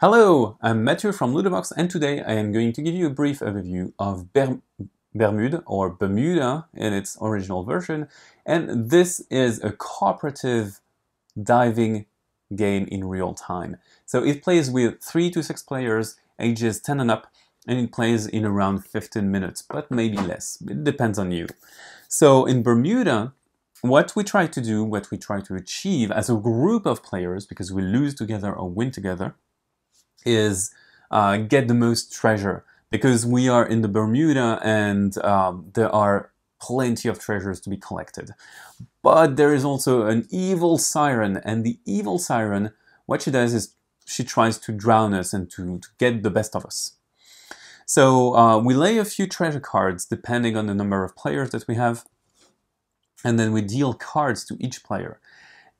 Hello, I'm Mathieu from Ludovox and today I am going to give you a brief overview of Ber Bermude or Bermuda in its original version and this is a cooperative diving game in real time. So it plays with 3 to 6 players ages 10 and up and it plays in around 15 minutes but maybe less, it depends on you. So in Bermuda what we try to do, what we try to achieve as a group of players because we lose together or win together is uh, get the most treasure because we are in the Bermuda and um, there are plenty of treasures to be collected. But there is also an evil siren and the evil siren, what she does is she tries to drown us and to, to get the best of us. So uh, we lay a few treasure cards depending on the number of players that we have and then we deal cards to each player.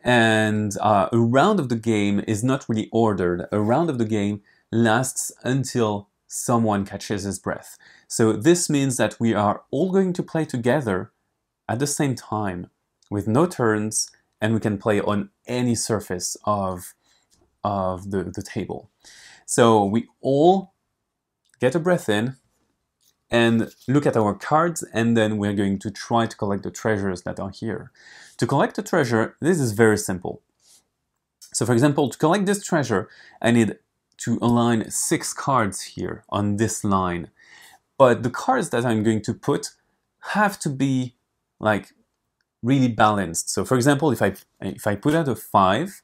And uh, a round of the game is not really ordered. A round of the game lasts until someone catches his breath. So this means that we are all going to play together at the same time with no turns and we can play on any surface of, of the, the table. So we all get a breath in and look at our cards and then we're going to try to collect the treasures that are here. To collect a treasure, this is very simple. So for example, to collect this treasure, I need to align six cards here on this line. But the cards that I'm going to put have to be like really balanced. So for example, if I, if I put out a five,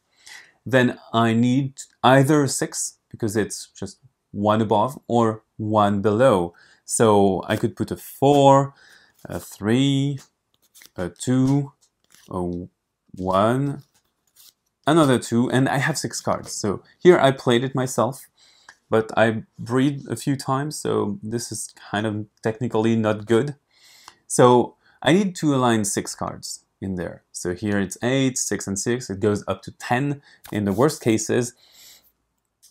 then I need either a six because it's just one above or one below. So I could put a 4, a 3, a 2, a 1, another 2, and I have 6 cards. So here I played it myself, but I breed a few times, so this is kind of technically not good. So I need to align 6 cards in there. So here it's 8, 6 and 6, it goes up to 10 in the worst cases,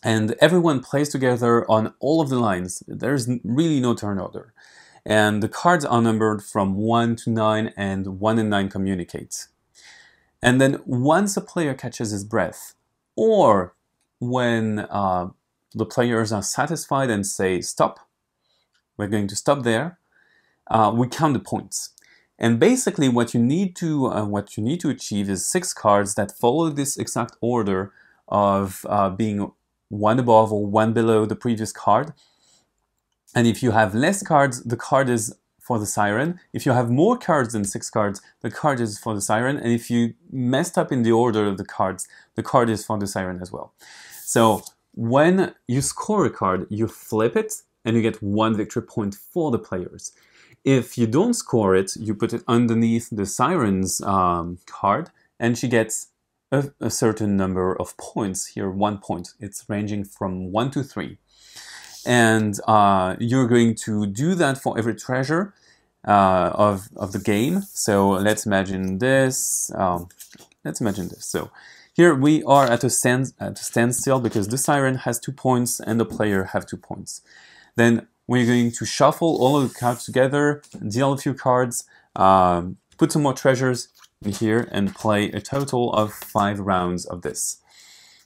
and everyone plays together on all of the lines. There's really no turn order. And the cards are numbered from 1 to 9 and 1 and 9 communicate. And then once a player catches his breath, or when uh, the players are satisfied and say stop, we're going to stop there, uh, we count the points. And basically what you need to uh, what you need to achieve is six cards that follow this exact order of uh, being one above or one below the previous card. And if you have less cards, the card is for the siren. If you have more cards than six cards, the card is for the siren. And if you messed up in the order of the cards, the card is for the siren as well. So when you score a card, you flip it and you get one victory point for the players. If you don't score it, you put it underneath the siren's um, card and she gets a, a certain number of points here, one point. It's ranging from one to three. And uh, you're going to do that for every treasure uh, of, of the game. So let's imagine this. Um, let's imagine this. So here we are at a, stand, at a standstill because the siren has two points and the player have two points. Then we're going to shuffle all of the cards together, deal a few cards, um, put some more treasures in here and play a total of five rounds of this.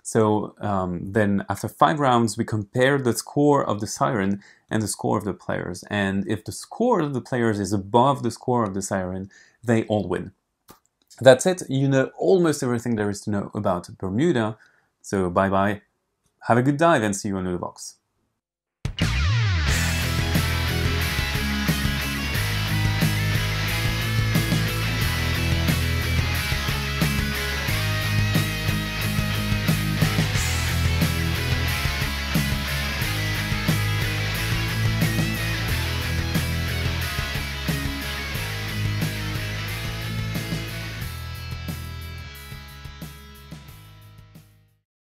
So um, then after five rounds, we compare the score of the siren and the score of the players. And if the score of the players is above the score of the siren, they all win. That's it. You know almost everything there is to know about Bermuda. So bye-bye. Have a good dive and see you on the box.